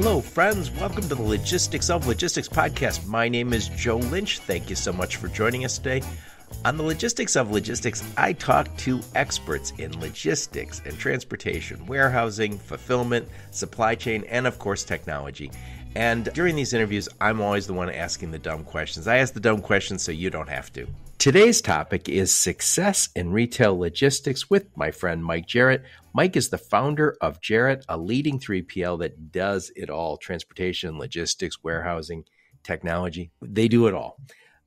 Hello, friends. Welcome to the Logistics of Logistics podcast. My name is Joe Lynch. Thank you so much for joining us today. On the Logistics of Logistics, I talk to experts in logistics and transportation, warehousing, fulfillment, supply chain, and of course, technology. And during these interviews, I'm always the one asking the dumb questions. I ask the dumb questions so you don't have to. Today's topic is success in retail logistics with my friend Mike Jarrett. Mike is the founder of Jarrett, a leading 3PL that does it all transportation, logistics, warehousing, technology. They do it all.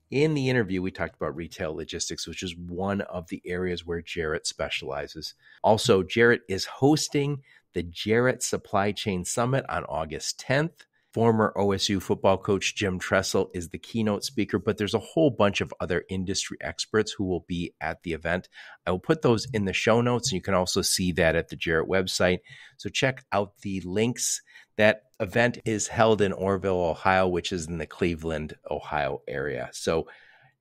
In the interview, we talked about retail logistics, which is one of the areas where Jarrett specializes. Also, Jarrett is hosting the Jarrett Supply Chain Summit on August 10th. Former OSU football coach Jim Tressel is the keynote speaker, but there's a whole bunch of other industry experts who will be at the event. I will put those in the show notes, and you can also see that at the Jarrett website. So check out the links. That event is held in Orrville, Ohio, which is in the Cleveland, Ohio area. So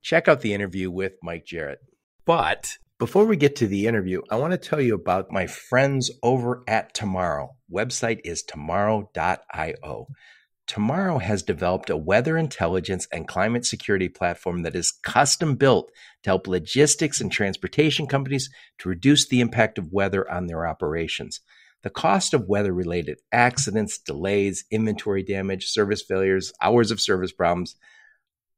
check out the interview with Mike Jarrett. But before we get to the interview, I want to tell you about my friends over at Tomorrow. Website is tomorrow.io. Tomorrow has developed a weather intelligence and climate security platform that is custom built to help logistics and transportation companies to reduce the impact of weather on their operations. The cost of weather related accidents, delays, inventory damage, service failures, hours of service problems,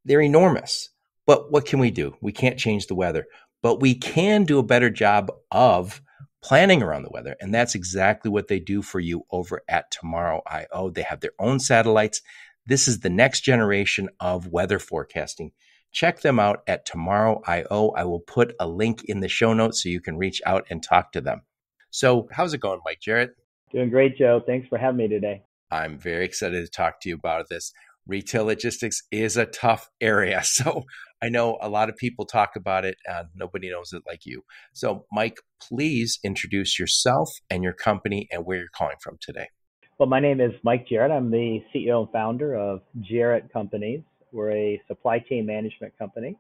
they're enormous. But what can we do? We can't change the weather, but we can do a better job of planning around the weather. And that's exactly what they do for you over at Tomorrow IO. They have their own satellites. This is the next generation of weather forecasting. Check them out at Tomorrow IO. I will put a link in the show notes so you can reach out and talk to them. So, how's it going, Mike Jarrett? Doing great, Joe. Thanks for having me today. I'm very excited to talk to you about this. Retail logistics is a tough area. So, I know a lot of people talk about it, and nobody knows it like you. So, Mike, please introduce yourself and your company and where you're calling from today. Well, my name is Mike Jarrett. I'm the CEO and founder of Jarrett Companies. We're a supply chain management company.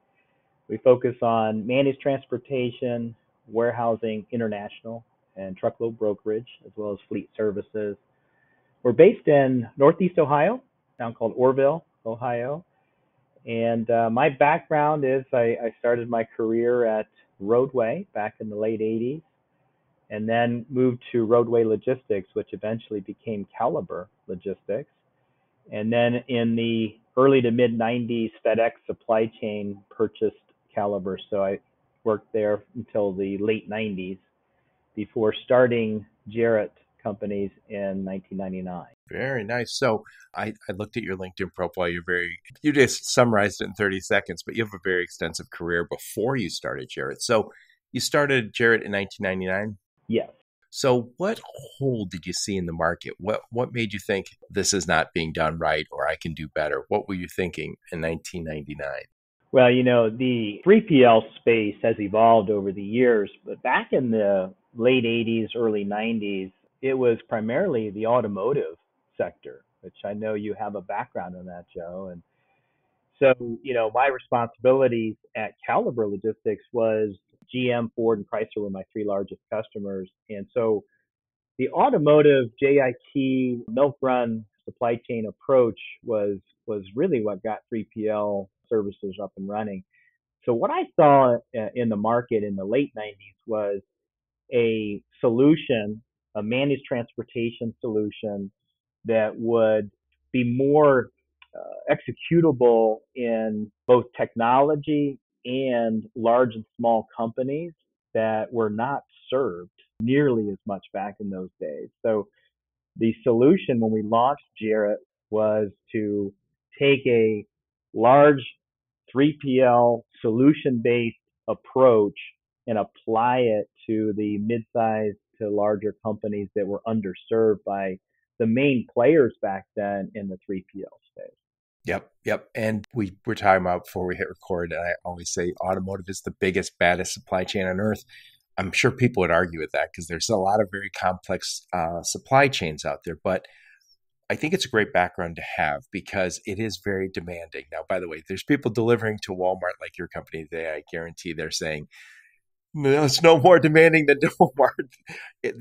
We focus on managed transportation, warehousing, international, and truckload brokerage, as well as fleet services. We're based in Northeast Ohio, a town called Orrville, Ohio. And uh, my background is I, I, started my career at Roadway back in the late 80s and then moved to Roadway Logistics, which eventually became Caliber Logistics. And then in the early to mid 90s, FedEx Supply Chain purchased Caliber. So I worked there until the late 90s before starting Jarrett companies in 1999. Very nice. So I, I looked at your LinkedIn profile. You're very, you just summarized it in 30 seconds, but you have a very extensive career before you started Jarrett. So you started Jarrett in 1999? Yes. So what hole did you see in the market? What what made you think this is not being done right or I can do better? What were you thinking in 1999? Well, you know, the 3PL space has evolved over the years, but back in the late 80s, early 90s, it was primarily the automotive sector, which I know you have a background in that, Joe. And so, you know, my responsibilities at Caliber Logistics was GM, Ford, and Chrysler were my three largest customers. And so the automotive JIT milk run supply chain approach was was really what got 3PL services up and running. So what I saw uh, in the market in the late 90s was a solution, a managed transportation solution that would be more uh, executable in both technology and large and small companies that were not served nearly as much back in those days. So the solution when we launched Jarrett was to take a large 3PL solution based approach and apply it to the mid-sized to larger companies that were underserved by the main players back then in the 3PL space. Yep, yep. And we were talking about before we hit record, and I always say automotive is the biggest, baddest supply chain on earth. I'm sure people would argue with that because there's a lot of very complex uh, supply chains out there. But I think it's a great background to have because it is very demanding. Now, by the way, there's people delivering to Walmart like your company today. I guarantee they're saying, it's no more demanding than Walmart.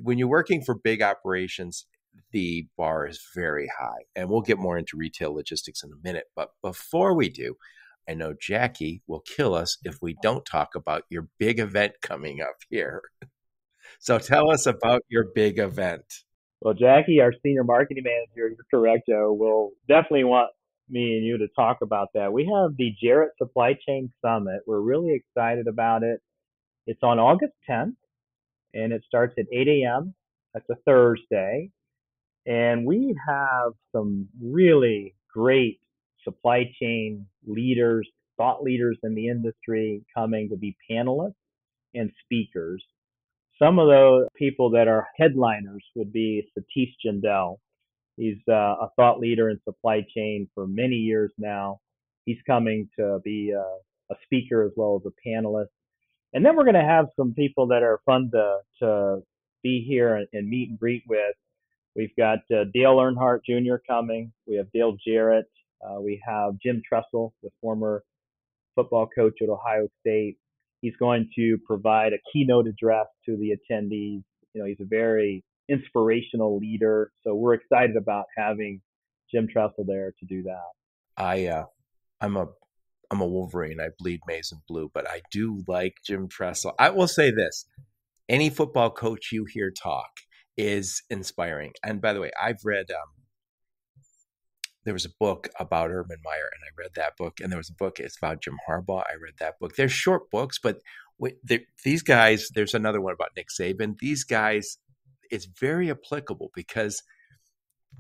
When you're working for big operations, the bar is very high. And we'll get more into retail logistics in a minute. But before we do, I know Jackie will kill us if we don't talk about your big event coming up here. So tell us about your big event. Well, Jackie, our senior marketing manager, you're correct, Joe, will definitely want me and you to talk about that. We have the Jarrett Supply Chain Summit. We're really excited about it. It's on August 10th and it starts at 8 a.m. That's a Thursday. And we have some really great supply chain leaders, thought leaders in the industry coming to be panelists and speakers. Some of those people that are headliners would be Satish Jindel. He's uh, a thought leader in supply chain for many years now. He's coming to be uh, a speaker as well as a panelist. And then we're going to have some people that are fun to, to be here and, and meet and greet with. We've got uh, Dale Earnhardt Jr. coming. We have Dale Jarrett. Uh, we have Jim Tressel, the former football coach at Ohio State. He's going to provide a keynote address to the attendees. You know, he's a very inspirational leader. So we're excited about having Jim Tressel there to do that. I uh, I'm a I'm a Wolverine. I bleed maize and blue, but I do like Jim Tressel. I will say this: any football coach you hear talk is inspiring. And by the way, I've read. Um, there was a book about Urban Meyer, and I read that book. And there was a book it's about Jim Harbaugh. I read that book. They're short books, but these guys. There's another one about Nick Saban. These guys, it's very applicable because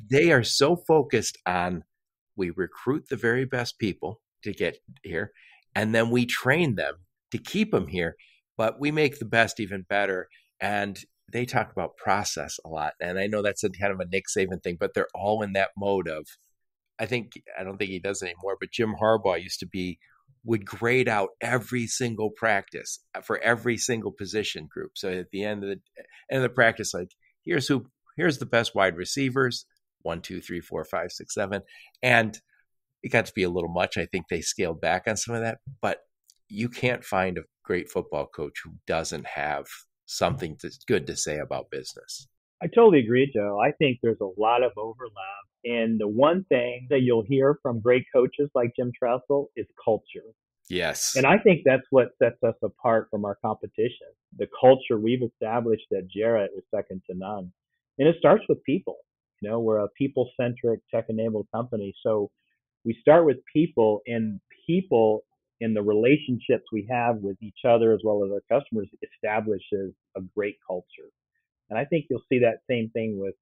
they are so focused on we recruit the very best people to get here, and then we train them to keep them here. But we make the best even better. And they talk about process a lot. And I know that's a kind of a Nick Saban thing, but they're all in that mode of, I think, I don't think he does anymore, but Jim Harbaugh used to be, would grade out every single practice uh, for every single position group. So at the end of the end of the practice, like, here's who, here's the best wide receivers one, two, three, four, five, six, seven. And it got to be a little much. I think they scaled back on some of that, but you can't find a great football coach who doesn't have something that's good to say about business. I totally agree, Joe. I think there's a lot of overlap. And the one thing that you'll hear from great coaches like Jim Tressel is culture. Yes. And I think that's what sets us apart from our competition. The culture we've established at Jarrett is second to none. And it starts with people. You know, we're a people centric tech enabled company. So we start with people and people in the relationships we have with each other as well as our customers establishes a great culture. And I think you'll see that same thing with,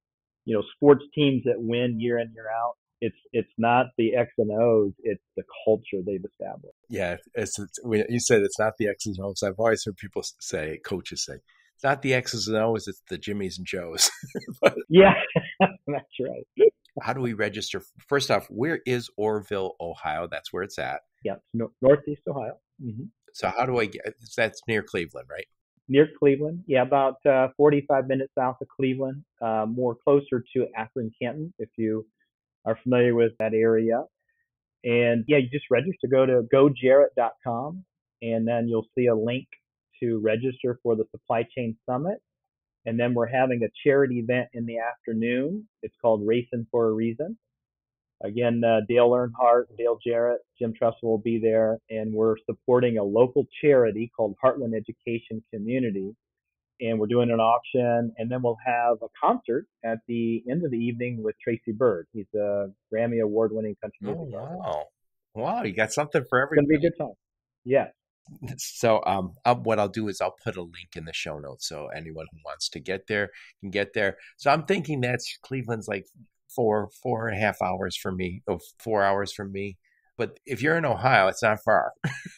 you know, sports teams that win year in, year out. It's it's not the X and O's, it's the culture they've established. Yeah, it's, it's you said it's not the X's and O's. I've always heard people say, coaches say, it's not the X's and O's, it's the Jimmys and Joes. but, yeah, that's right. How do we register? First off, where is Orrville, Ohio? That's where it's at. Yeah, no, Northeast Ohio. Mm-hmm. So how do I get? That's near Cleveland, right? Near Cleveland, yeah, about uh, 45 minutes south of Cleveland, uh, more closer to Akron, Canton, if you are familiar with that area. And yeah, you just register. Go to gojarrett.com, and then you'll see a link to register for the Supply Chain Summit. And then we're having a charity event in the afternoon. It's called Racing for a Reason. Again, uh, Dale Earnhardt, Dale Jarrett, Jim Tressel will be there, and we're supporting a local charity called Heartland Education Community. And we're doing an auction, and then we'll have a concert at the end of the evening with Tracy Byrd. He's a Grammy Award-winning country music oh, wow. Wow, you got something for everybody. It's gonna be a good time. Yes. So, um, I'll, what I'll do is I'll put a link in the show notes so anyone who wants to get there can get there. So I'm thinking that's Cleveland's like four four and a half hours for me, four hours for me. But if you're in Ohio, it's not far.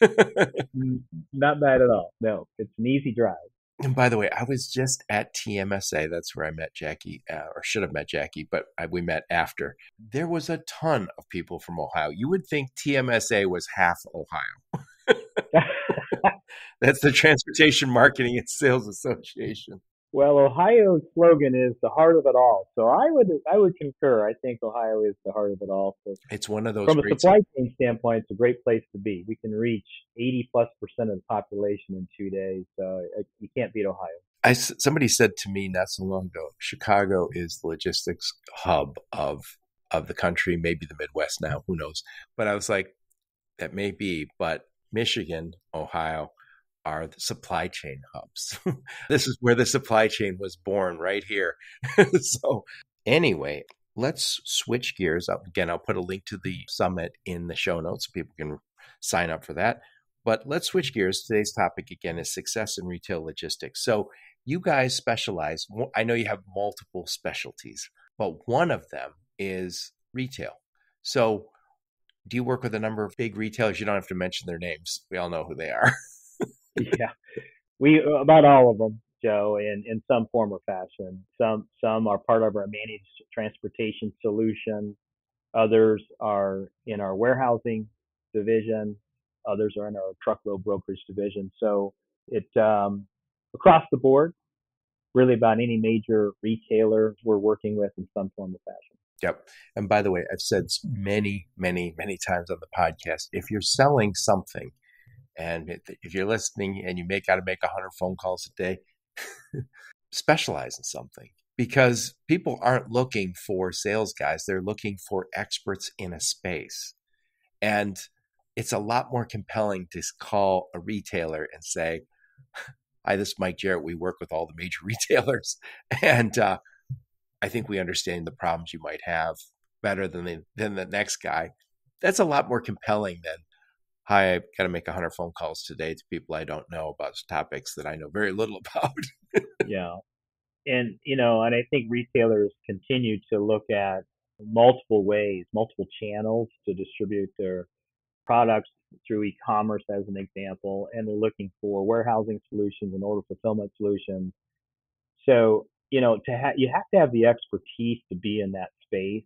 not bad at all. No, it's an easy drive. And by the way, I was just at TMSA. That's where I met Jackie, uh, or should have met Jackie, but I, we met after. There was a ton of people from Ohio. You would think TMSA was half Ohio. That's the Transportation Marketing and Sales Association. Well, Ohio's slogan is the heart of it all. So I would I would concur. I think Ohio is the heart of it all. So it's one of those. From a supply chain standpoint, it's a great place to be. We can reach 80 plus percent of the population in two days. So uh, you can't beat Ohio. I, somebody said to me not so long ago, Chicago is the logistics hub of of the country, maybe the Midwest now, who knows? But I was like, that may be, but Michigan, Ohio, are the supply chain hubs. this is where the supply chain was born, right here. so, anyway, let's switch gears. Up. Again, I'll put a link to the summit in the show notes so people can sign up for that. But let's switch gears. Today's topic again is success in retail logistics. So, you guys specialize, I know you have multiple specialties, but one of them is retail. So, do you work with a number of big retailers? You don't have to mention their names. We all know who they are. yeah, we about all of them, Joe, in in some form or fashion. Some some are part of our managed transportation solution. Others are in our warehousing division. Others are in our truckload brokerage division. So it um, across the board, really about any major retailer we're working with in some form or fashion. Yep. And by the way, I've said many, many, many times on the podcast if you're selling something and if you're listening and you make got to make 100 phone calls a day, specialize in something because people aren't looking for sales guys. They're looking for experts in a space. And it's a lot more compelling to call a retailer and say, Hi, this is Mike Jarrett. We work with all the major retailers. And uh, I think we understand the problems you might have better than the, than the next guy. That's a lot more compelling than hi, I've got to make 100 phone calls today to people I don't know about topics that I know very little about. yeah. And, you know, and I think retailers continue to look at multiple ways, multiple channels to distribute their products through e-commerce as an example, and they're looking for warehousing solutions and order fulfillment solutions. So, you know, to have, you have to have the expertise to be in that space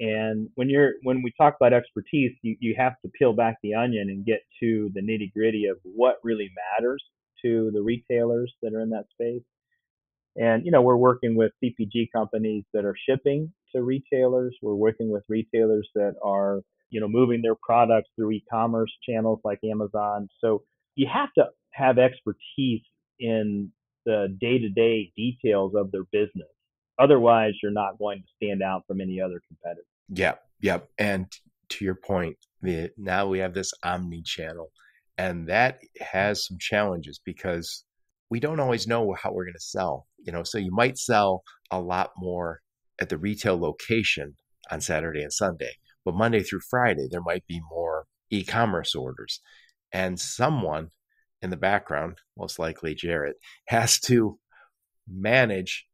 and when you're when we talk about expertise, you, you have to peel back the onion and get to the nitty gritty of what really matters to the retailers that are in that space. And you know, we're working with CPG companies that are shipping to retailers. We're working with retailers that are, you know, moving their products through e-commerce channels like Amazon. So you have to have expertise in the day-to-day details of their business. Otherwise, you're not going to stand out from any other competitor. Yep, yep. And to your point, the, now we have this omni channel, and that has some challenges because we don't always know how we're going to sell. You know, so you might sell a lot more at the retail location on Saturday and Sunday, but Monday through Friday there might be more e-commerce orders, and someone in the background, most likely Jarrett, has to manage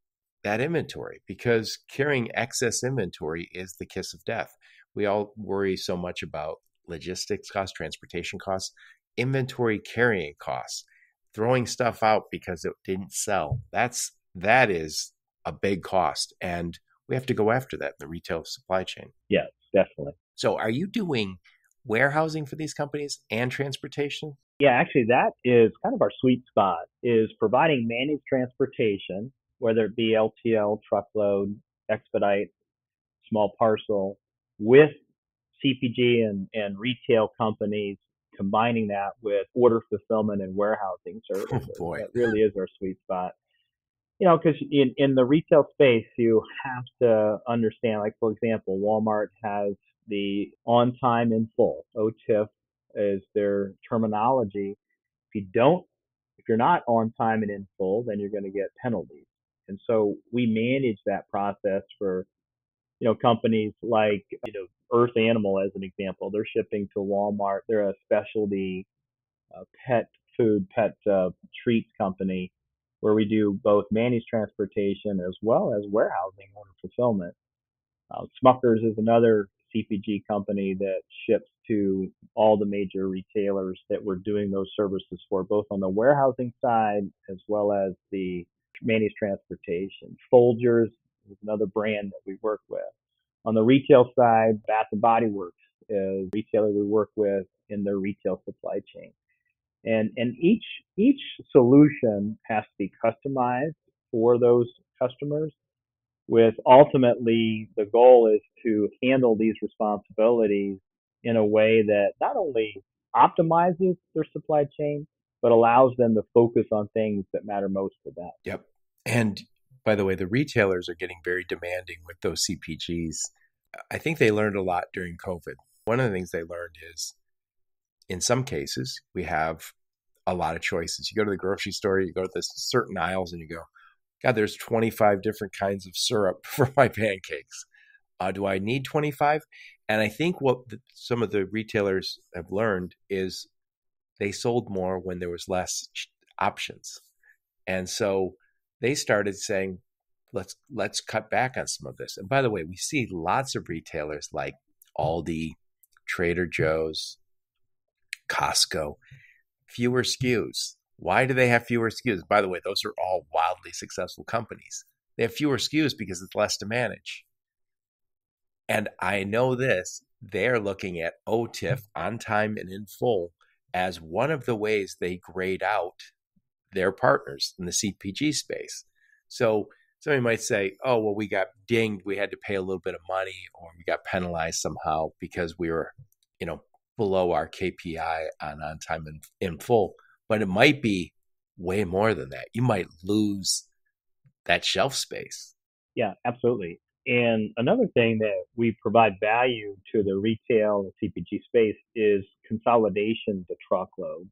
that inventory because carrying excess inventory is the kiss of death. We all worry so much about logistics costs, transportation costs, inventory carrying costs, throwing stuff out because it didn't sell. That's that is a big cost and we have to go after that in the retail supply chain. Yes, definitely. So are you doing warehousing for these companies and transportation? Yeah, actually that is kind of our sweet spot is providing managed transportation whether it be LTL, truckload, expedite, small parcel, with CPG and, and retail companies combining that with order fulfillment and warehousing oh, services. Oh boy. That really is our sweet spot. You know, because in, in the retail space, you have to understand, like, for example, Walmart has the on time in full, OTIF is their terminology. If you don't, if you're not on time and in full, then you're going to get penalties. And so we manage that process for, you know, companies like, you know, Earth Animal as an example. They're shipping to Walmart. They're a specialty uh, pet food, pet uh, treats company where we do both managed transportation as well as warehousing order fulfillment. Uh, Smuckers is another CPG company that ships to all the major retailers that we're doing those services for, both on the warehousing side as well as the managed transportation. Folgers is another brand that we work with. On the retail side, Bath and Body Works is a retailer we work with in their retail supply chain. And, and each, each solution has to be customized for those customers with ultimately the goal is to handle these responsibilities in a way that not only optimizes their supply chain, but allows them to focus on things that matter most to them. Yep. And by the way, the retailers are getting very demanding with those CPGs. I think they learned a lot during COVID. One of the things they learned is in some cases, we have a lot of choices. You go to the grocery store, you go to the certain aisles, and you go, God, there's 25 different kinds of syrup for my pancakes. Uh, do I need 25? And I think what the, some of the retailers have learned is they sold more when there was less options. And so they started saying, let's let's cut back on some of this. And by the way, we see lots of retailers like Aldi, Trader Joe's, Costco, fewer SKUs. Why do they have fewer SKUs? By the way, those are all wildly successful companies. They have fewer SKUs because it's less to manage. And I know this, they're looking at OTIF on time and in full as one of the ways they grade out their partners in the CPG space. So somebody might say, oh, well, we got dinged. We had to pay a little bit of money or we got penalized somehow because we were, you know, below our KPI on on time and in full. But it might be way more than that. You might lose that shelf space. Yeah, absolutely. And another thing that we provide value to the retail and CPG space is consolidation to truckload.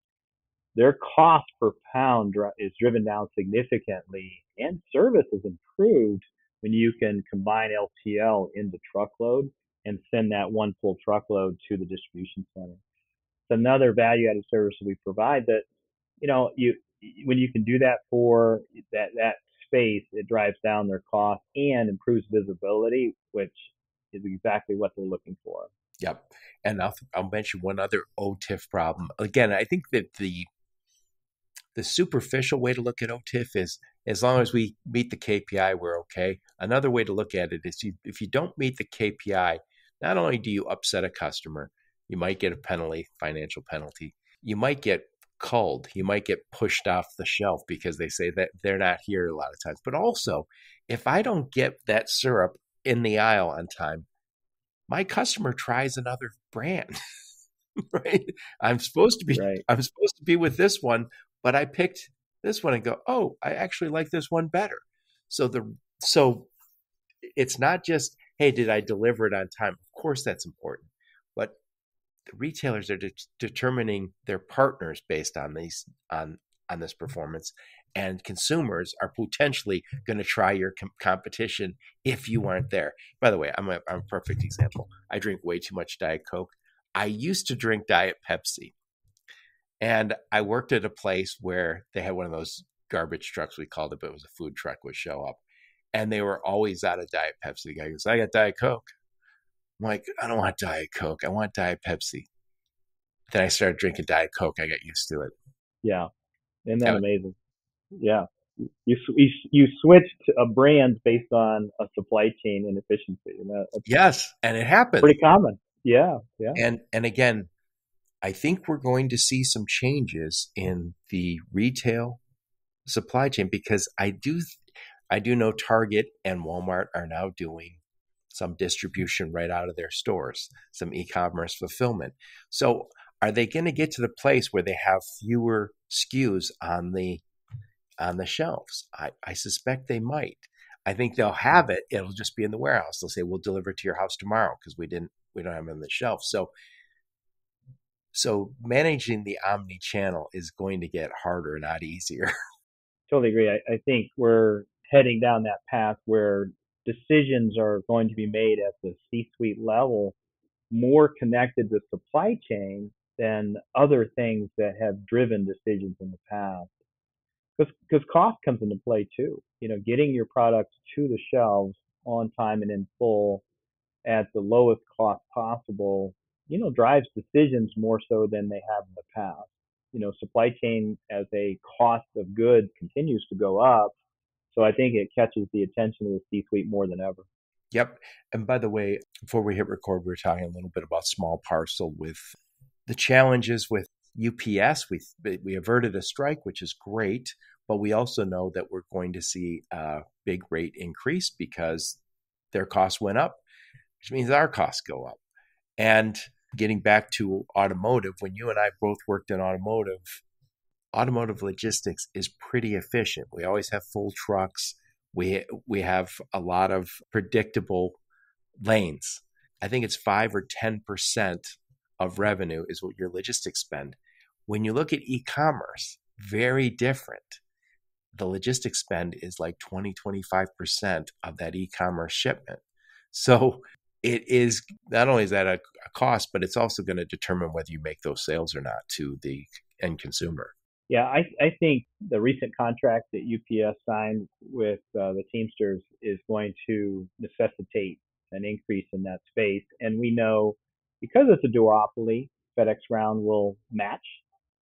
Their cost per pound is driven down significantly and service is improved when you can combine LTL into truckload and send that one full truckload to the distribution center. It's another value added service that we provide that, you know, you when you can do that for that that space, it drives down their cost and improves visibility, which is exactly what they're looking for. Yep. And I'll, I'll mention one other OTIF problem. Again, I think that the the superficial way to look at OTIF is as long as we meet the KPI, we're okay. Another way to look at it is you, if you don't meet the KPI, not only do you upset a customer, you might get a penalty, financial penalty. You might get culled. You might get pushed off the shelf because they say that they're not here a lot of times. But also, if I don't get that syrup in the aisle on time, my customer tries another brand. right? I'm supposed to be right. I'm supposed to be with this one, but I picked this one and go, "Oh, I actually like this one better." So the so it's not just hey, did I deliver it on time? Of course, that's important. The retailers are de- determining their partners based on these on on this performance, and consumers are potentially going to try your com- competition if you aren't there. By the way, I'm a, I'm a perfect example. I drink way too much Diet Coke. I used to drink Diet Pepsi, and I worked at a place where they had one of those garbage trucks we called it, but it was a food truck would show up and they were always out of Diet Pepsi. The guy goes, I got Diet Coke. I'm like, I don't want Diet Coke. I want Diet Pepsi. Then I started drinking Diet Coke. I got used to it. Yeah. Isn't that yeah. amazing? Yeah. You, you, you switched a brand based on a supply chain inefficiency. You know, yes. And it happens. Pretty common. Yeah. Yeah. And, and again, I think we're going to see some changes in the retail supply chain because I do I do know Target and Walmart are now doing some distribution right out of their stores, some e commerce fulfillment. So, are they going to get to the place where they have fewer SKUs on the on the shelves? I, I suspect they might. I think they'll have it. It'll just be in the warehouse. They'll say, "We'll deliver it to your house tomorrow because we didn't we don't have it on the shelf." So, so managing the omni channel is going to get harder, not easier. Totally agree. I, I think we're heading down that path where decisions are going to be made at the C-suite level more connected to supply chain than other things that have driven decisions in the past. Because cost comes into play too. You know, getting your products to the shelves on time and in full at the lowest cost possible, you know, drives decisions more so than they have in the past. You know, supply chain as a cost of good continues to go up so I think it catches the attention of the C-suite more than ever. Yep. And by the way, before we hit record, we were talking a little bit about small parcel with the challenges with UPS. We we averted a strike, which is great. but we also know that we're going to see a big rate increase because their costs went up, which means our costs go up. And getting back to automotive, when you and I both worked in automotive, automotive logistics is pretty efficient. We always have full trucks. We we have a lot of predictable lanes. I think it's 5 or 10% of revenue is what your logistics spend. When you look at e-commerce, very different. The logistics spend is like 20, 25% of that e-commerce shipment. So it is not only is that a, a cost, but it's also going to determine whether you make those sales or not to the end consumer. Yeah, I, I think the recent contract that UPS signed with uh, the Teamsters is going to necessitate an increase in that space. And we know because it's a duopoly, FedEx Ground will match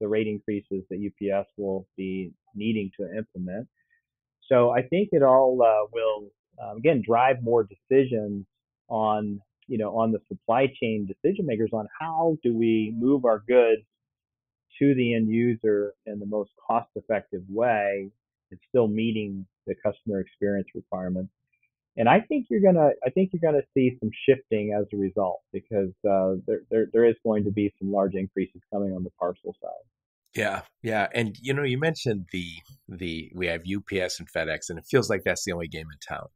the rate increases that UPS will be needing to implement. So I think it all uh, will um, again drive more decisions on you know on the supply chain decision makers on how do we move our goods to the end user in the most cost effective way and still meeting the customer experience requirements and I think you're gonna I think you're gonna see some shifting as a result because uh, there, there there is going to be some large increases coming on the parcel side. Yeah, yeah, and you know you mentioned the the we have UPS and FedEx, and it feels like that's the only game in town.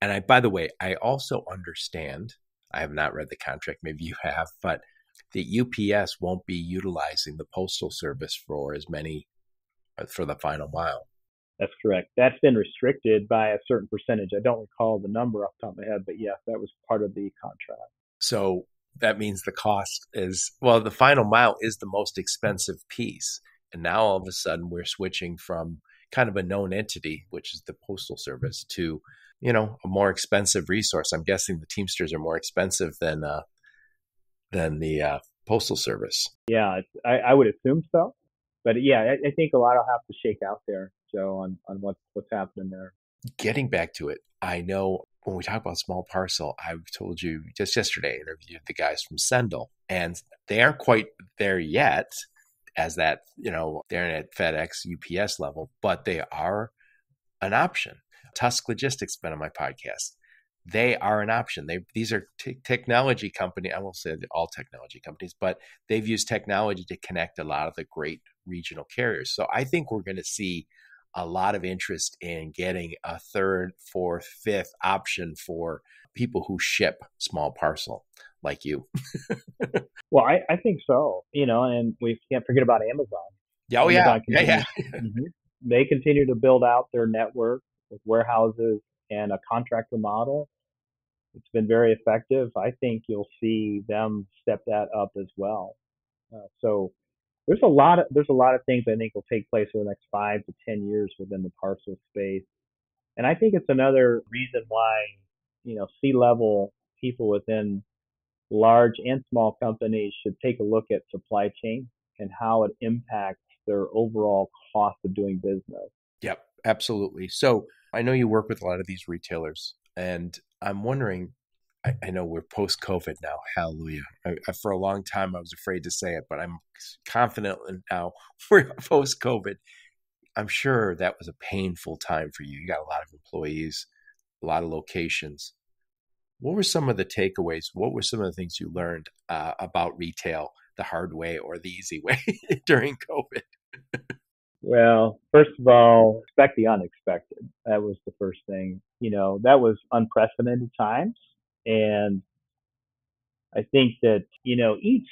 And I, by the way, I also understand. I have not read the contract. Maybe you have, but the UPS won't be utilizing the postal service for as many uh, for the final mile. That's correct. That's been restricted by a certain percentage. I don't recall the number off the top of my head, but yes, that was part of the contract. So that means the cost is well, the final mile is the most expensive piece. And now all of a sudden we're switching from kind of a known entity, which is the postal service, to you know a more expensive resource. I'm guessing the Teamsters are more expensive than uh, than the uh, postal service. Yeah, I, I would assume so. But yeah, I, I think a lot will have to shake out there. Joe, on on what's what's happening there. Getting back to it, I know when we talk about small parcel, I've told you just yesterday, I interviewed the guys from Sendle, and they aren't quite there yet as that, you know, they're at FedEx, UPS level, but they are an option. Tusk Logistics been on my podcast. They are an option. They these are t- technology company. I won't say all technology companies, but they've used technology to connect a lot of the great regional carriers. So I think we're going to see a lot of interest in getting a third, fourth, fifth option for people who ship small parcel like you. well, I, I think so. You know, and we can't forget about Amazon. Yeah, oh, Amazon yeah. yeah, yeah. mm-hmm. They continue to build out their network with warehouses and a contractor model. It's been very effective. I think you'll see them step that up as well. Uh, so there's a lot of there's a lot of things I think will take place over the next five to ten years within the parcel space, and I think it's another reason why you know C-level people within large and small companies should take a look at supply chain and how it impacts their overall cost of doing business. Yep, absolutely. So I know you work with a lot of these retailers, and I'm wondering I, I know we're post COVID now. Hallelujah. I, I, for a long time, I was afraid to say it, but I'm confident now we're post COVID. I'm sure that was a painful time for you. You got a lot of employees, a lot of locations. What were some of the takeaways? What were some of the things you learned uh, about retail the hard way or the easy way during COVID? Well, first of all, expect the unexpected. That was the first thing. You know, that was unprecedented times. And I think that, you know, each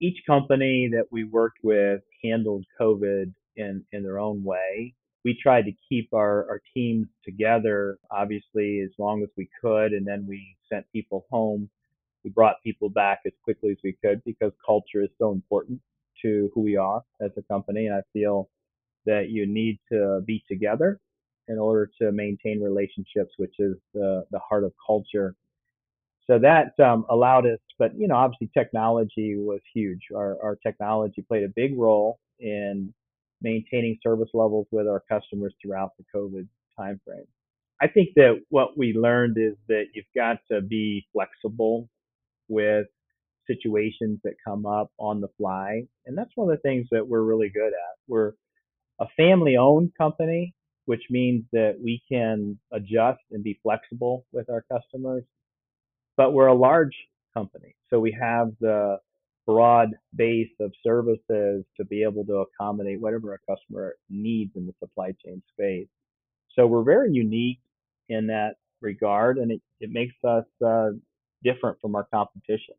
each company that we worked with handled COVID in, in their own way. We tried to keep our, our teams together, obviously, as long as we could. And then we sent people home. We brought people back as quickly as we could because culture is so important to who we are as a company. And I feel that you need to be together in order to maintain relationships, which is the, the heart of culture so that um, allowed us, but you know, obviously technology was huge. Our, our technology played a big role in maintaining service levels with our customers throughout the COVID timeframe. I think that what we learned is that you've got to be flexible with situations that come up on the fly. And that's one of the things that we're really good at. We're a family owned company, which means that we can adjust and be flexible with our customers. But we're a large company, so we have the broad base of services to be able to accommodate whatever a customer needs in the supply chain space. So we're very unique in that regard, and it, it makes us uh, different from our competition.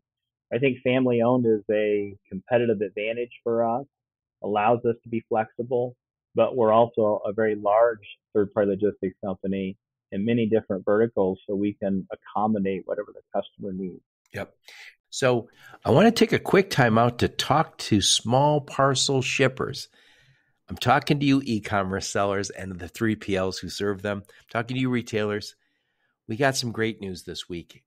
I think family owned is a competitive advantage for us, allows us to be flexible, but we're also a very large third party logistics company in many different verticals so we can accommodate whatever the customer needs. Yep. So I want to take a quick time out to talk to small parcel shippers. I'm talking to you e-commerce sellers and the 3PLs who serve them. I'm talking to you retailers. We got some great news this week.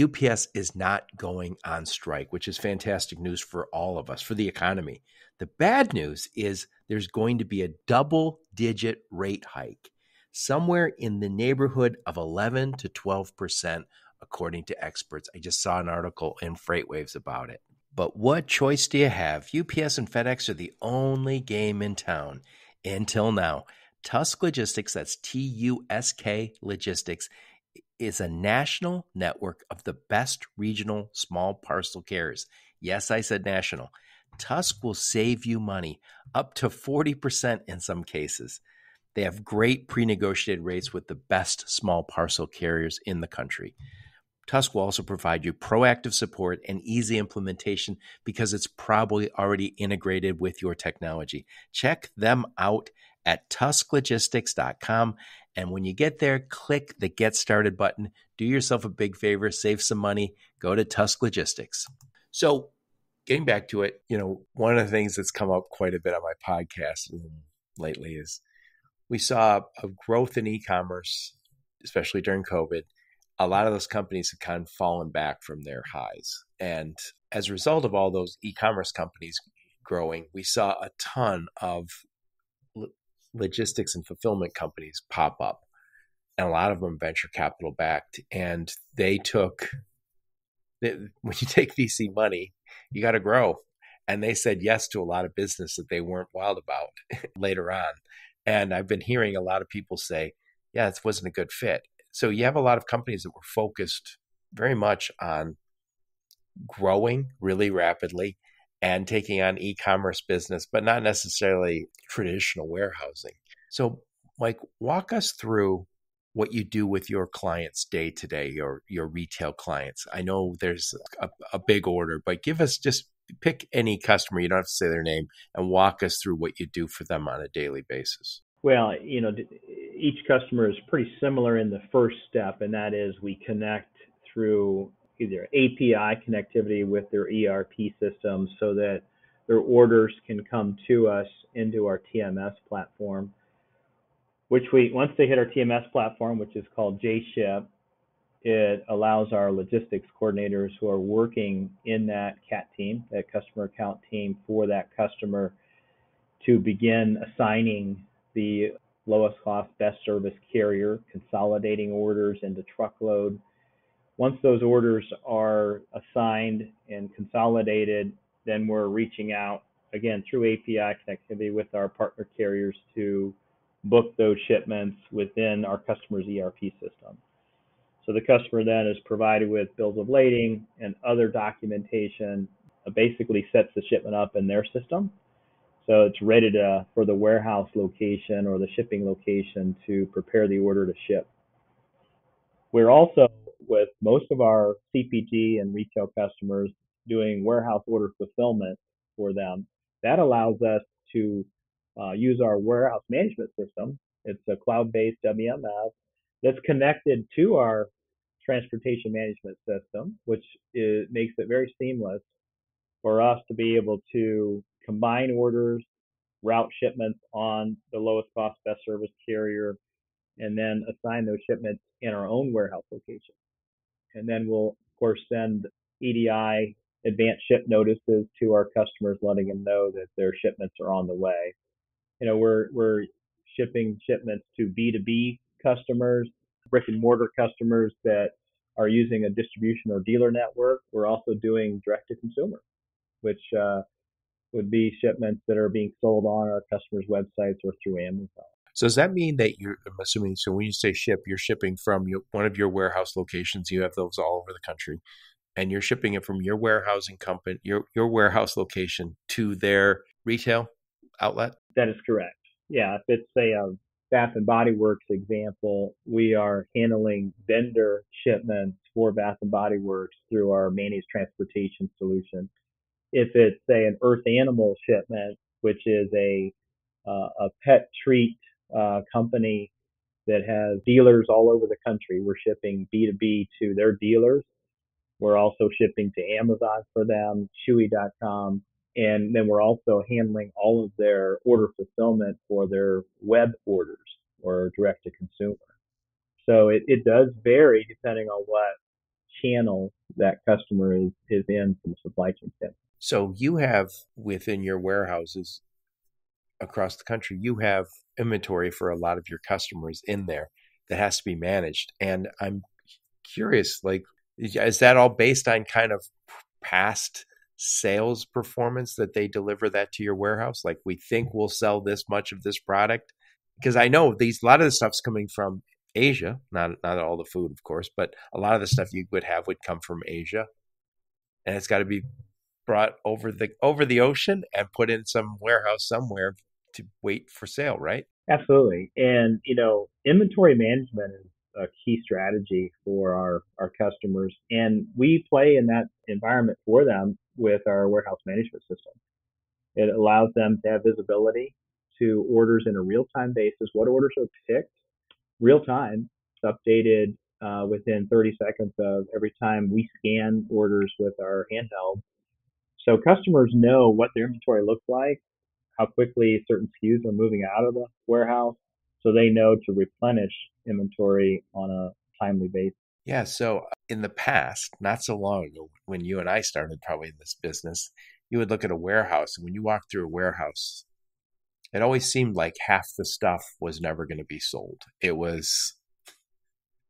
UPS is not going on strike, which is fantastic news for all of us, for the economy. The bad news is there's going to be a double digit rate hike, somewhere in the neighborhood of 11 to 12%, according to experts. I just saw an article in FreightWaves about it. But what choice do you have? UPS and FedEx are the only game in town until now. Tusk Logistics, that's T U S K Logistics, is a national network of the best regional small parcel carriers. Yes, I said national. Tusk will save you money, up to 40% in some cases. They have great pre negotiated rates with the best small parcel carriers in the country. Tusk will also provide you proactive support and easy implementation because it's probably already integrated with your technology. Check them out at tusklogistics.com. And when you get there, click the Get Started button. Do yourself a big favor, save some money, go to Tusk Logistics. So, getting back to it, you know, one of the things that's come up quite a bit on my podcast lately is we saw a growth in e-commerce, especially during COVID. A lot of those companies have kind of fallen back from their highs. And as a result of all those e-commerce companies growing, we saw a ton of logistics and fulfillment companies pop up. And a lot of them venture capital backed. And they took, when you take VC money, you got to grow. And they said yes to a lot of business that they weren't wild about later on. And I've been hearing a lot of people say, yeah, this wasn't a good fit. So you have a lot of companies that were focused very much on growing really rapidly and taking on e-commerce business, but not necessarily traditional warehousing. So, Mike, walk us through what you do with your clients day to day, your your retail clients. I know there's a, a big order, but give us just pick any customer. You don't have to say their name, and walk us through what you do for them on a daily basis. Well, you know, each customer is pretty similar in the first step, and that is we connect through either API connectivity with their ERP system so that their orders can come to us into our TMS platform, which we, once they hit our TMS platform, which is called JShip, it allows our logistics coordinators who are working in that CAT team, that customer account team for that customer, to begin assigning the lowest cost, best service carrier, consolidating orders into truckload. Once those orders are assigned and consolidated, then we're reaching out again through API connectivity with our partner carriers to book those shipments within our customer's ERP system. So the customer then is provided with bills of lading and other documentation, uh, basically sets the shipment up in their system. So it's ready to, for the warehouse location or the shipping location to prepare the order to ship. We're also with most of our CPG and retail customers doing warehouse order fulfillment for them. That allows us to uh, use our warehouse management system. It's a cloud-based WMS that's connected to our transportation management system, which is, makes it very seamless for us to be able to combine orders, route shipments on the lowest cost, best service carrier, and then assign those shipments in our own warehouse location and then we'll of course send EDI advanced ship notices to our customers, letting them know that their shipments are on the way. You know, we're we're shipping shipments to B2B customers, brick and mortar customers that are using a distribution or dealer network. We're also doing direct to consumer, which uh, would be shipments that are being sold on our customers' websites or through Amazon. So does that mean that you're? I'm assuming. So when you say ship, you're shipping from your, one of your warehouse locations. You have those all over the country, and you're shipping it from your warehousing company, your your warehouse location to their retail outlet. That is correct. Yeah, if it's say a Bath and Body Works example, we are handling vendor shipments for Bath and Body Works through our managed transportation solution. If it's say an Earth Animal shipment, which is a uh, a pet treat uh, company that has dealers all over the country, we're shipping B2B to their dealers. We're also shipping to Amazon for them, Chewy.com, and then we're also handling all of their order fulfillment for their web orders or direct to consumer. So it, it does vary depending on what channel that customer is, is in from a supply chain standpoint. So you have within your warehouses across the country, you have inventory for a lot of your customers in there that has to be managed. And I'm curious, like, is that all based on kind of past sales performance that they deliver that to your warehouse? Like, we think we'll sell this much of this product because I know these a lot of the stuff's coming from Asia. Not not all the food, of course, but a lot of the stuff you would have would come from Asia, and it's got to be brought over the over the ocean and put in some warehouse somewhere to wait for sale, right? Absolutely, and you know, inventory management is a key strategy for our our customers, and we play in that environment for them with our warehouse management system. It allows them to have visibility to orders in a real time basis. What orders are picked real time, updated uh, within 30 seconds of every time we scan orders with our handheld. So customers know what their inventory looks like, how quickly certain SKUs are moving out of the warehouse, so they know to replenish inventory on a timely basis. Yeah. So uh, in the past, not so long ago, when you and I started probably in this business, you would look at a warehouse, and when you walk through a warehouse, it always seemed like half the stuff was never going to be sold. It was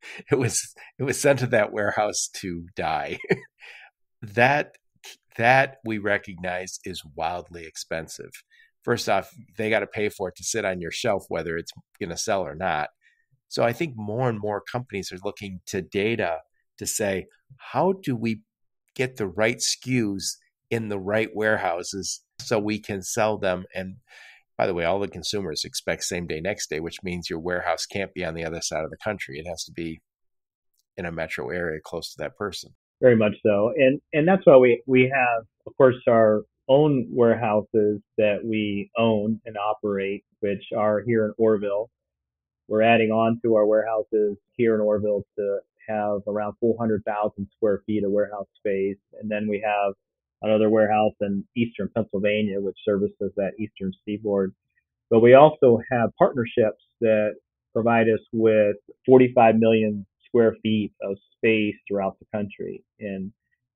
it was it was sent to that warehouse to die. that that we recognize is wildly expensive. First off, they got to pay for it to sit on your shelf whether it's going to sell or not. So I think more and more companies are looking to data to say, how do we get the right SKUs in the right warehouses so we can sell them and by the way, all the consumers expect same day, next day, which means your warehouse can't be on the other side of the country. It has to be in a metro area close to that person. Very much so, and and that's why we we have, of course, our own warehouses that we own and operate, which are here in Orrville. We're adding on to our warehouses here in Orrville to have around 400,000 square feet of warehouse space, and then we have another warehouse in eastern Pennsylvania, which services that eastern seaboard. But we also have partnerships that provide us with 45 million square feet of space throughout the country. And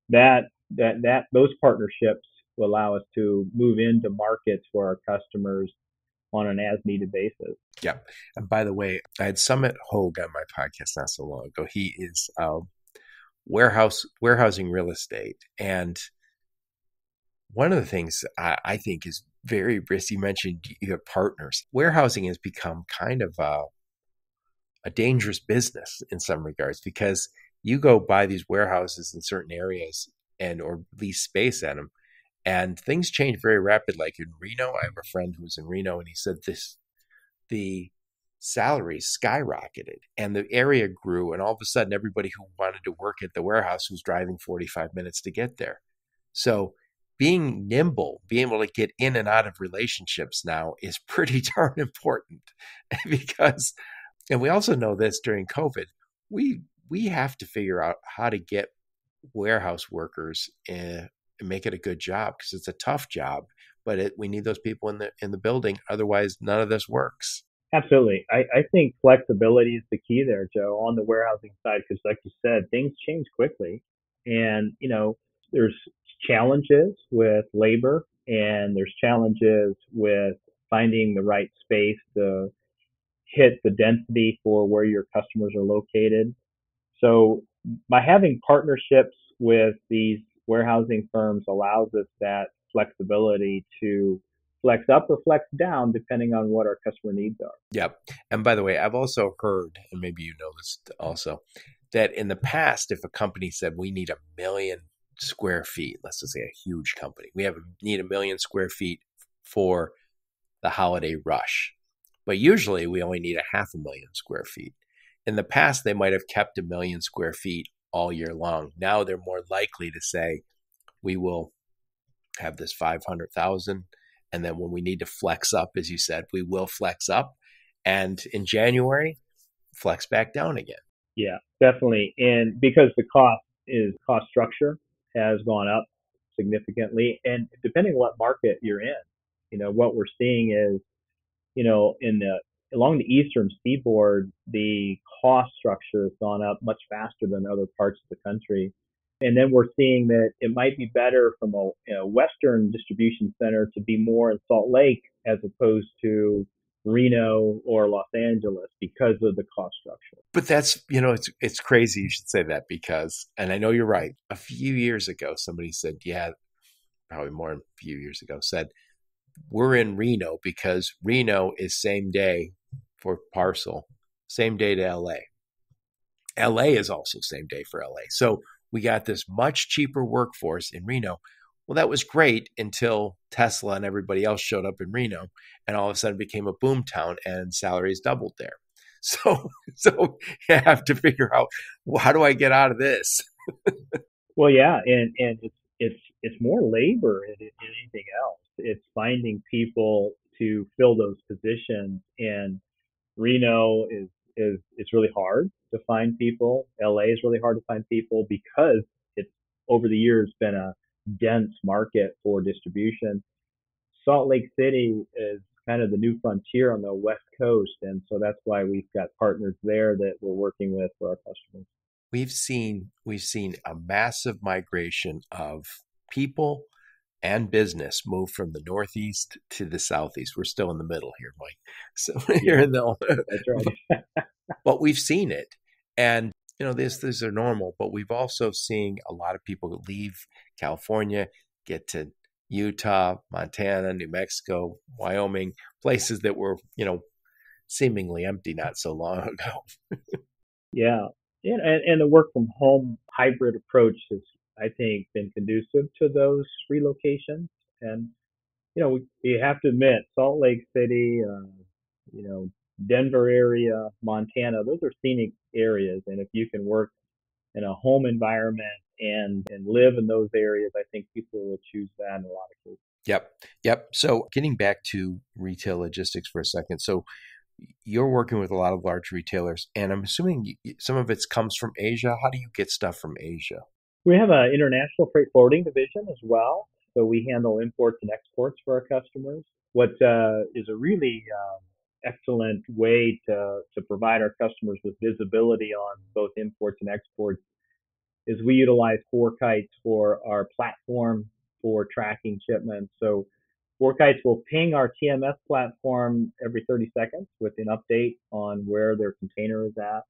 that, that, that, those partnerships will allow us to move into markets for our customers on an as needed basis. Yeah. And by the way, I had Summit Hogue on my podcast not so long ago. He is uh, warehouse warehousing real estate and one of the things I, I think is very risky. You mentioned you have partners. Warehousing has become kind of a, a dangerous business in some regards because you go buy these warehouses in certain areas and or lease space at them and things change very rapid. Like in reno i have a friend who was in reno and he said this the salaries skyrocketed and the area grew and all of a sudden everybody who wanted to work at the warehouse was driving 45 minutes to get there. So being nimble, being able to get in and out of relationships now is pretty darn important because, and we also know this during COVID, we we have to figure out how to get warehouse workers eh, and make it a good job because it's a tough job, but it, we need those people in the in the building. Otherwise, none of this works. Absolutely. I, I think flexibility is the key there, Joe, on the warehousing side, because like you said, things change quickly. And, you know, there's challenges with labor and there's challenges with finding the right space to hit the density for where your customers are located. So by having partnerships with these warehousing firms allows us that flexibility to flex up or flex down depending on what our customer needs are. Yep. And by the way, I've also heard, and maybe you know this also, that in the past, if a company said we need a million square feet, let's just say a huge company, we have need a million square feet for the holiday rush. But usually we only need a half a million square feet. In the past, they might have kept a million square feet all year long. Now they're more likely to say, we will have this 500,000. And then when we need to flex up, as you said, we will flex up. And in January, flex back down again. Yeah, definitely. And because the cost is cost structure has gone up significantly. And depending on what market you're in, you know, what we're seeing is, you know, in the along the eastern seaboard, the cost structure has gone up much faster than other parts of the country. And then we're seeing that it might be better from a you know, western distribution center to be more in Salt Lake as opposed to Reno or Los Angeles because of the cost structure. But that's you know it's it's crazy you should say that because and I know you're right. A few years ago somebody said yeah probably more than a few years ago said we're in Reno because Reno is same day for parcel, same day to LA. LA is also same day for LA. So we got this much cheaper workforce in Reno. Well, that was great until Tesla and everybody else showed up in Reno, and all of a sudden became a boom town, and salaries doubled there. So, so you have to figure out well, how do I get out of this? well, yeah, and and it's it's it's more labor than anything else. It's finding people to fill those positions, and Reno is is it's really hard to find people. LA is really hard to find people because it's over the years been a dense market for distribution. Salt Lake City is kind of the new frontier on the West Coast. And so that's why we've got partners there that we're working with for our customers. We've seen we've seen a massive migration of people and business move from the northeast to the southeast. We're still in the middle here, Mike. So you're in the that's right. but we've seen it. And you know, this these are normal, but we've also seen a lot of people leave California, get to Utah, Montana, New Mexico, Wyoming, places that were, you know, seemingly empty not so long ago. yeah. And, and the work from home hybrid approach has, I think, been conducive to those relocations. And, you know, we, have to admit, Salt Lake City, uh, you know, Denver area, Montana, those are scenic areas. And if you can work in a home environment and and live in those areas, I think people will choose that in a lot of cases. Yep. Yep. So getting back to retail logistics for a second. So you're working with a lot of large retailers, and I'm assuming some of it comes from Asia. How do you get stuff from Asia? We have an international freight forwarding division as well. So we handle imports and exports for our customers. What uh, is a really um, excellent way to, to provide our customers with visibility on both imports and exports is we utilize FourKites for our platform for tracking shipments. So FourKites will ping our TMS platform every 30 seconds with an update on where their container is at.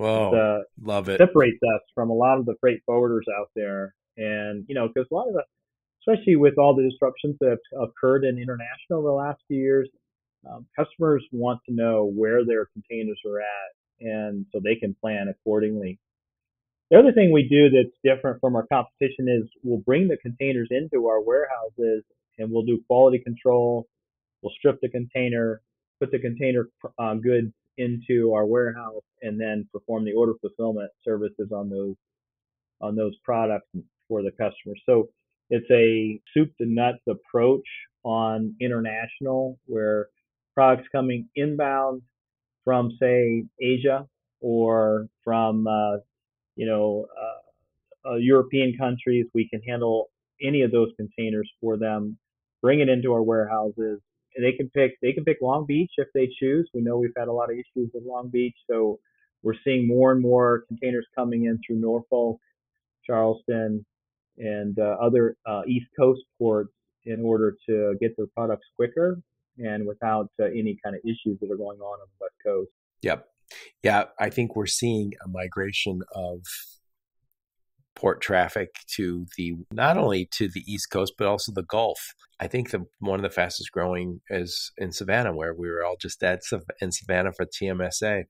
Whoa, love it. Separates us from a lot of the freight forwarders out there. And, you know, because a lot of the, especially with all the disruptions that have occurred in international over the last few years, um, customers want to know where their containers are at, and so they can plan accordingly. The other thing we do that's different from our competition is we'll bring the containers into our warehouses and we'll do quality control. We'll strip the container, put the container uh, goods into our warehouse, and then perform the order fulfillment services on those on those products for the customer. So it's a soup to nuts approach on international where products coming inbound from, say, Asia or from, uh, you know, uh, uh, European countries. We can handle any of those containers for them, bring it into our warehouses. They can pick they can pick Long Beach if they choose. We know we've had a lot of issues with Long Beach, so we're seeing more and more containers coming in through Norfolk, Charleston, and uh, other uh, East Coast ports in order to get their products quicker and without uh, any kind of issues that are going on on the West Coast. Yep. Yeah, I think we're seeing a migration of port traffic to the not only to the East Coast but also the Gulf. I think the one of the fastest growing is in Savannah, where we were all just at in Savannah for TMSA.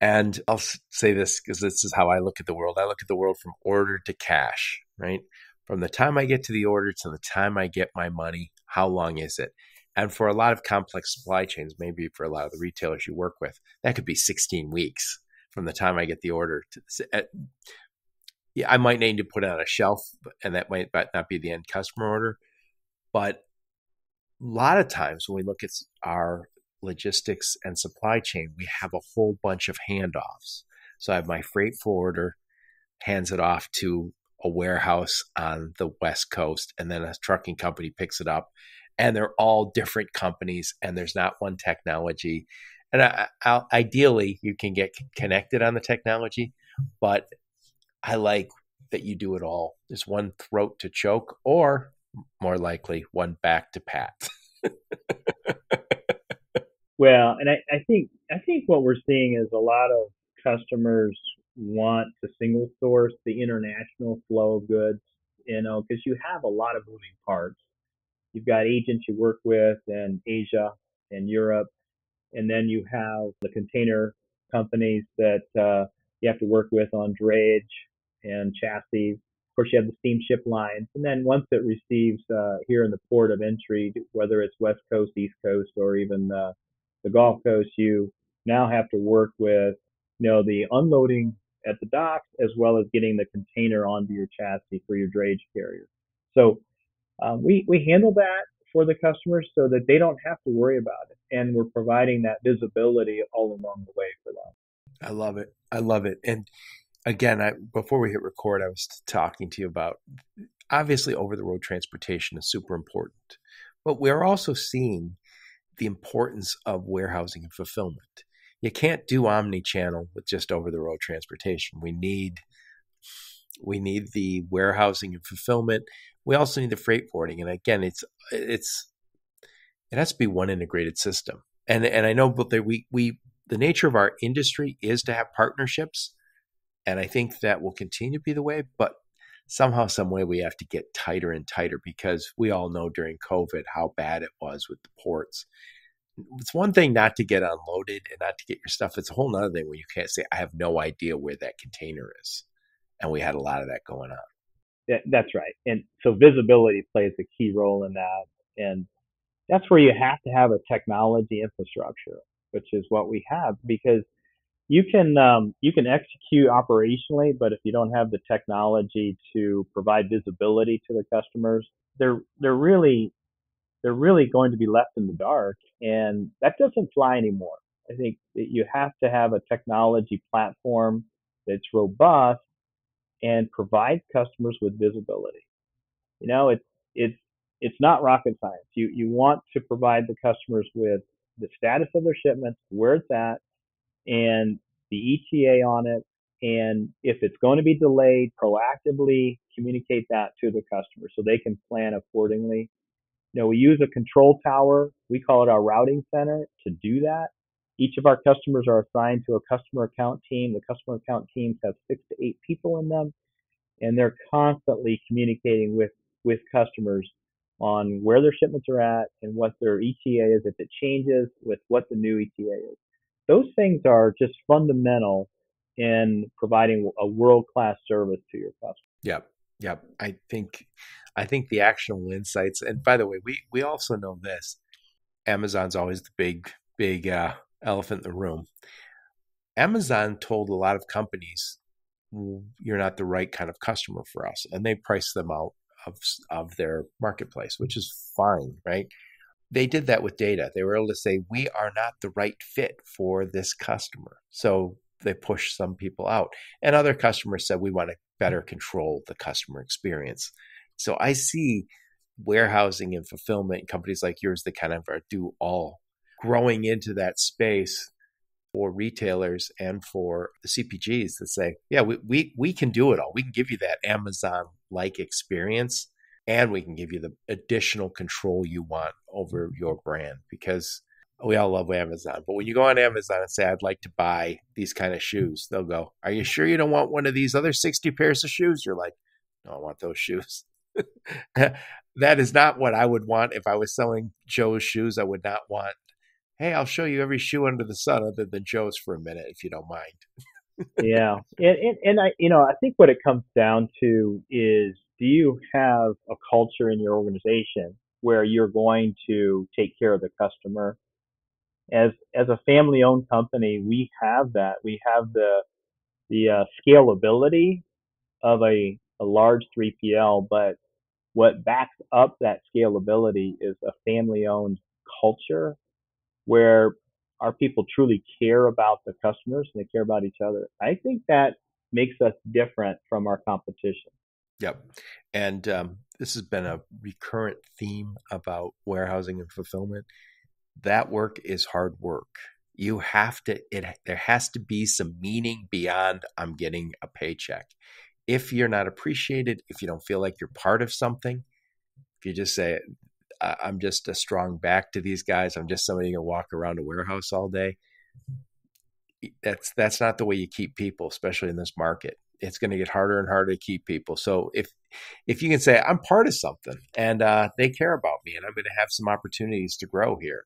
And I'll say this because this is how I look at the world. I look at the world from order to cash, right? From the time I get to the order to the time I get my money, how long is it? And for a lot of complex supply chains, maybe for a lot of the retailers you work with, that could be 16 weeks from the time I get the order to. Yeah, I might need to put it on a shelf, and that might not be the end customer order. But a lot of times when we look at our logistics and supply chain, we have a whole bunch of handoffs. So I have my freight forwarder hands it off to a warehouse on the West Coast, and then a trucking company picks it up. And they're all different companies, and there's not one technology. And I, I, ideally, you can get connected on the technology, but I like that you do it all. There's one throat to choke, or more likely, one back to pat. Well, and I, I think I think what we're seeing is a lot of customers want to single source the international flow of goods, you know, because you have a lot of moving parts. You've got agents you work with in Asia and Europe, and then you have the container companies that uh, you have to work with on drayage and chassis. Of course, you have the steamship lines, and then once it receives uh, here in the port of entry, whether it's West Coast, East Coast, or even uh, the Gulf Coast, you now have to work with, you know, the unloading at the docks as well as getting the container onto your chassis for your drayage carrier. So um, we we handle that for the customers so that they don't have to worry about it, and we're providing that visibility all along the way for them. I love it. I love it. And again, I, before we hit record, I was talking to you about obviously over the road transportation is super important, but we're also seeing the importance of warehousing and fulfillment. You can't do omni-channel with just over-the-road transportation. We need we need the warehousing and fulfillment. We also need the freight forwarding. And again, it's it's it has to be one integrated system. And and I know that we we the nature of our industry is to have partnerships, and I think that will continue to be the way. But somehow, some way, we have to get tighter and tighter because we all know during COVID how bad it was with the ports. It's one thing not to get unloaded and not to get your stuff. It's a whole other thing when you can't say, I have no idea where that container is. And we had a lot of that going on. Yeah, that's right. And so visibility plays a key role in that. And that's where you have to have a technology infrastructure, which is what we have because you can um, you can execute operationally, but if you don't have the technology to provide visibility to the customers, they're they're really they're really going to be left in the dark, and that doesn't fly anymore. I think that you have to have a technology platform that's robust and provides customers with visibility. You know, it's it's it's not rocket science. You you want to provide the customers with the status of their shipments, where it's at, and the ETA on it. And if it's going to be delayed, proactively communicate that to the customer so they can plan accordingly. You know, we use a control tower. We call it our routing center to do that. Each of our customers are assigned to a customer account team. The customer account teams have six to eight people in them, and they're constantly communicating with, with customers on where their shipments are at and what their ETA is if it changes with what the new ETA is those things are just fundamental in providing a world class service to your customer. Yep. Yep. I think I think the actionable insights and by the way, we we also know this. Amazon's always the big, big uh, elephant in the room. Amazon told a lot of companies you're not the right kind of customer for us and they price them out of of their marketplace which is fine right they did that with data. They were able to say, we are not the right fit for this customer. So they pushed some people out. And other customers said, we want to better control the customer experience. So I see warehousing and fulfillment companies like yours that kind of are do all growing into that space for retailers and for the CPGs that say, yeah, we, we, we can do it all. We can give you that Amazon like experience and we can give you the additional control you want over mm-hmm. your brand because we all love Amazon. But when you go on Amazon and say, I'd like to buy these kind of mm-hmm. shoes, they'll go, Are you sure you don't want one of these other 60 pairs of shoes? You're like, No, I want those shoes. that is not what I would want if I was selling Joe's shoes. I would not want, hey, I'll show you every shoe under the sun other than Joe's for a minute, if you don't mind. yeah. And, and, and I, you know, I think what it comes down to is do you have a culture in your organization where you're going to take care of the customer? As, as a family owned company, we have that. We have the, the uh, scalability of a, a large 3PL, but what backs up that scalability is a family owned culture where our people truly care about the customers and they care about each other. I think that makes us different from our competition. Yep. And um, this has been a recurrent theme about warehousing and fulfillment. That work is hard work. You have to, it, there has to be some meaning beyond I'm getting a paycheck if you're not appreciated, if you don't feel like you're part of something, if you just say, I'm just a strong back to these guys, I'm just somebody who can walk around a warehouse all day. That's that's not the way you keep people, especially in this market. It's going to get harder and harder to keep people. So if if you can say I'm part of something and uh, they care about me and I'm going to have some opportunities to grow here,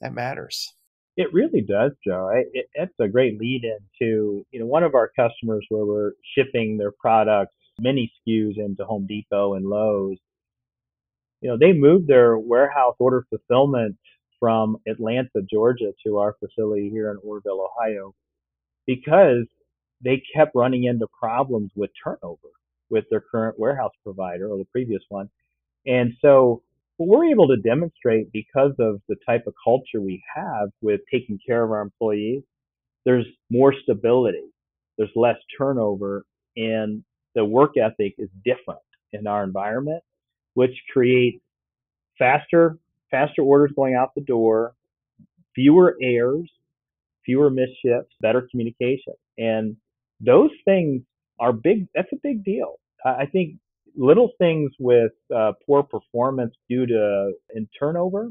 that matters. It really does, Joe. It, it, it's a great lead into you know one of our customers where we're shipping their products, many SKUs into Home Depot and Lowe's. You know, they moved their warehouse order fulfillment from Atlanta, Georgia, to our facility here in Orrville, Ohio, because they kept running into problems with turnover with their current warehouse provider or the previous one. And so what we're able to demonstrate because of the type of culture we have with taking care of our employees, there's more stability, there's less turnover, and the work ethic is different in our environment, which creates faster, faster orders going out the door, fewer errors, fewer misships, better communication. And those things are big, that's a big deal. I think little things with uh, poor performance due to in turnover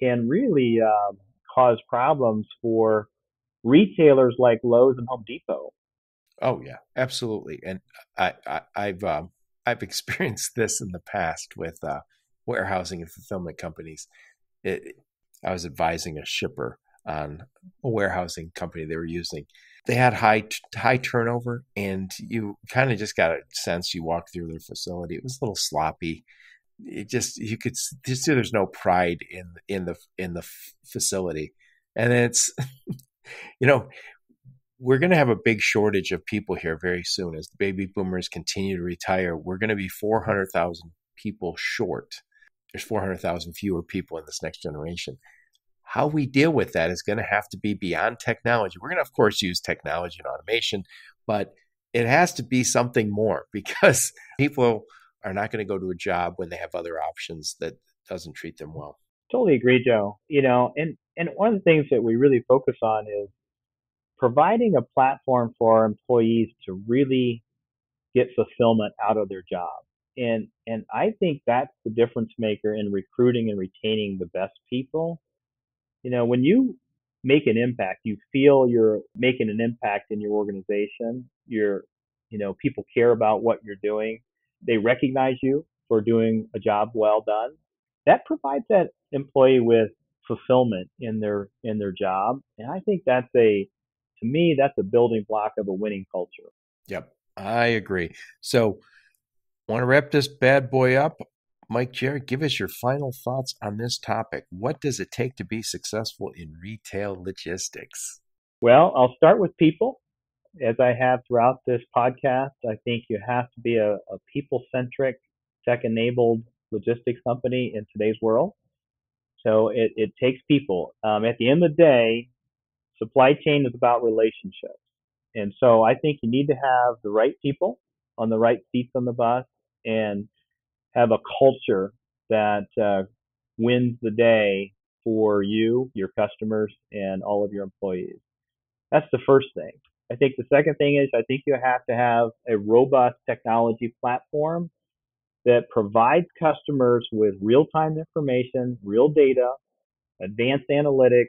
can really um, cause problems for retailers like Lowe's and Home Depot. Oh yeah, absolutely. And I, I have um, I've experienced this in the past with uh, warehousing and fulfillment companies. It, I was advising a shipper on a warehousing company they were using, they had high high turnover, and you kind of just got a sense you walked through their facility. It was a little sloppy. It just you could just see there's no pride in in the in the facility, and it's you know we're going to have a big shortage of people here very soon as the baby boomers continue to retire. We're going to be 400,000 people short. There's 400,000 fewer people in this next generation how we deal with that is going to have to be beyond technology. We're going to, of course, use technology and automation, but it has to be something more because people are not going to go to a job when they have other options that doesn't treat them well. Totally agree, Joe. You know, and and one of the things that we really focus on is providing a platform for our employees to really get fulfillment out of their job. And and I think that's the difference maker in recruiting and retaining the best people you know, when you make an impact, you feel you're making an impact in your organization. You're, you know, people care about what you're doing. They recognize you for doing a job well done. That provides that employee with fulfillment in their in their job, and I think that's a to me that's a building block of a winning culture. Yep, I agree. So, want to wrap this bad boy up? Mike Jarrett, give us your final thoughts on this topic. What does it take to be successful in retail logistics? Well, I'll start with people. As I have throughout this podcast, I think you have to be a, a people centric, tech enabled logistics company in today's world. So it, it takes people. Um, at the end of the day, supply chain is about relationships. And so I think you need to have the right people on the right seats on the bus and have a culture that uh, wins the day for you, your customers, and all of your employees. That's the first thing. I think the second thing is I think you have to have a robust technology platform that provides customers with real time information, real data, advanced analytics,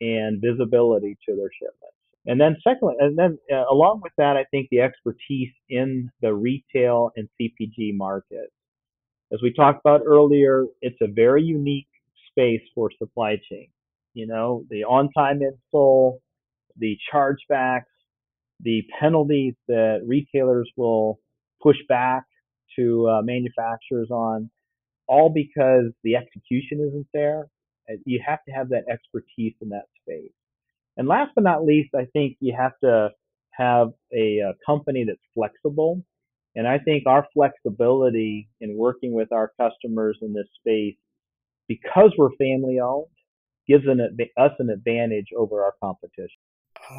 and visibility to their shipments. And then secondly, and then uh, along with that, I think the expertise in the retail and CPG market. As we talked about earlier, it's a very unique space for supply chain. You know, the on-time in full, the chargebacks, the penalties that retailers will push back to uh, manufacturers on, all because the execution isn't there. You have to have that expertise in that space. And last but not least, I think you have to have a, a company that's flexible. And I think our flexibility in working with our customers in this space, because we're family owned, gives an, us an advantage over our competition.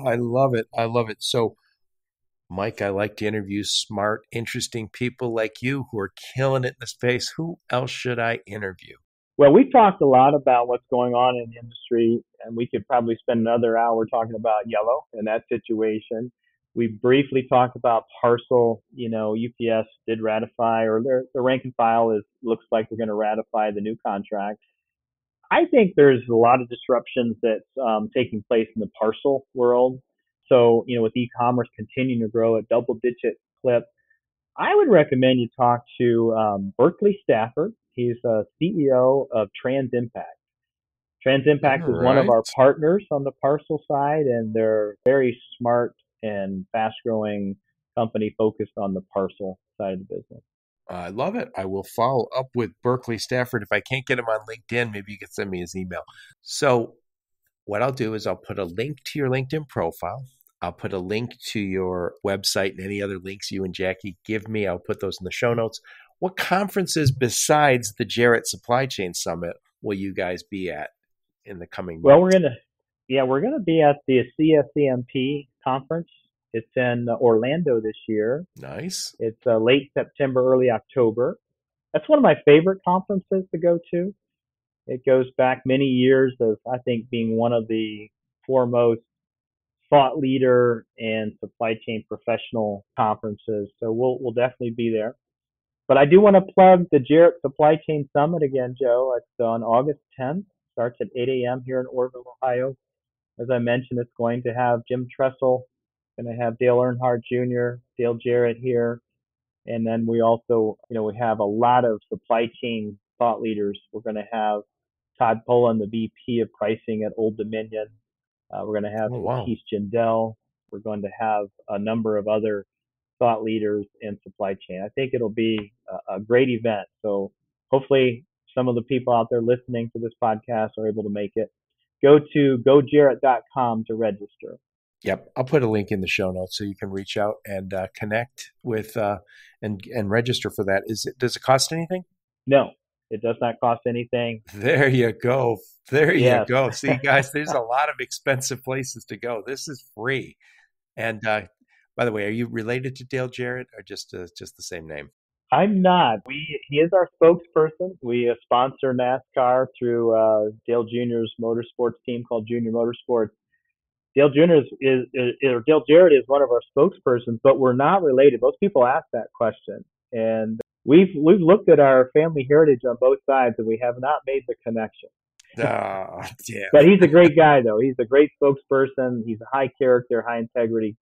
I love it. I love it. So, Mike, I like to interview smart, interesting people like you who are killing it in the space. Who else should I interview? Well, we talked a lot about what's going on in the industry, and we could probably spend another hour talking about yellow and that situation. We briefly talked about parcel. You know, UPS did ratify, or their the rank and file is looks like they're going to ratify the new contract. I think there's a lot of disruptions that's um, taking place in the parcel world. So, you know, with e-commerce continuing to grow at double-digit clip, I would recommend you talk to um, Berkeley Stafford. He's a CEO of TransImpact. Trans Impact is one of our partners on the parcel side, and they're very smart and fast-growing company focused on the parcel side of the business. I love it. I will follow up with Berkeley Stafford. If I can't get him on LinkedIn, maybe you can send me his email. So, what I'll do is I'll put a link to your LinkedIn profile. I'll put a link to your website and any other links you and Jackie give me. I'll put those in the show notes. What conferences besides the Jarrett Supply Chain Summit will you guys be at in the coming? Well, we're gonna, yeah, we're gonna be at the CSCMP conference it's in Orlando this year. Nice. It's uh, late September, early October. That's one of my favorite conferences to go to. It goes back many years of, I think, being one of the foremost thought leader and supply chain professional conferences. So we'll we'll definitely be there. But I do want to plug the Jarrett Supply Chain Summit again, Joe. It's on August 10th. Starts at 8 a.m. here in Orrville, Ohio. As I mentioned, it's going to have Jim Tressel going to have Dale Earnhardt Jr., Dale Jarrett here. And then we also, you know, we have a lot of supply chain thought leaders. We're going to have Todd Polen, the VP of pricing at Old Dominion. Uh, we're going to have oh, wow. Satish Jindel. We're going to have a number of other thought leaders in supply chain. I think it'll be a, a great event. So hopefully some of the people out there listening to this podcast are able to make it. Go to gojarrett.com to register. Yep, I'll put a link in the show notes so you can reach out and uh, connect with uh, and and register for that. Is it does it cost anything? No, it does not cost anything. There you go. There yes. you go. See, guys, there's a lot of expensive places to go. This is free. And uh, by the way, are you related to Dale Jarrett or just uh, just the same name? I'm not. We he is our spokesperson. We uh, sponsor NASCAR through uh, Dale Jr.'s motorsports team called Junior Motorsports Dale Jr. is, is, is, or Dale Jarrett is one of our spokespersons, but we're not related. Most people ask that question, and we've we've looked at our family heritage on both sides, and we have not made the connection. Oh, yeah. but he's a great guy, though. He's a great spokesperson. He's a high character, high integrity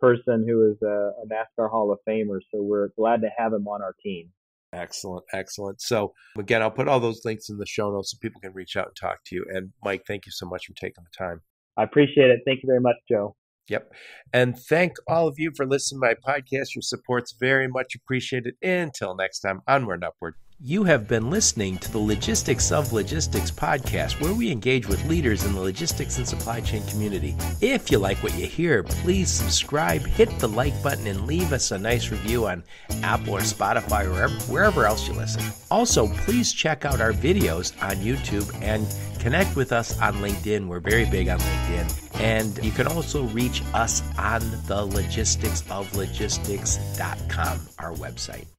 person who is a, a NASCAR Hall of Famer. So we're glad to have him on our team. Excellent, excellent. So again, I'll put all those links in the show notes so people can reach out and talk to you. And Mike, thank you so much for taking the time. I appreciate it. Thank you very much, Joe. Yep. And thank all of you for listening to my podcast. Your support's very much appreciated. Until next time, onward and upward. You have been listening to the Logistics of Logistics podcast, where we engage with leaders in the logistics and supply chain community. If you like what you hear, please subscribe, hit the like button, and leave us a nice review on Apple or Spotify or wherever, else you listen. Also, please check out our videos on YouTube and connect with us on LinkedIn. We're very big on LinkedIn. And you can also reach us on the logisticsoflogistics.com, our website.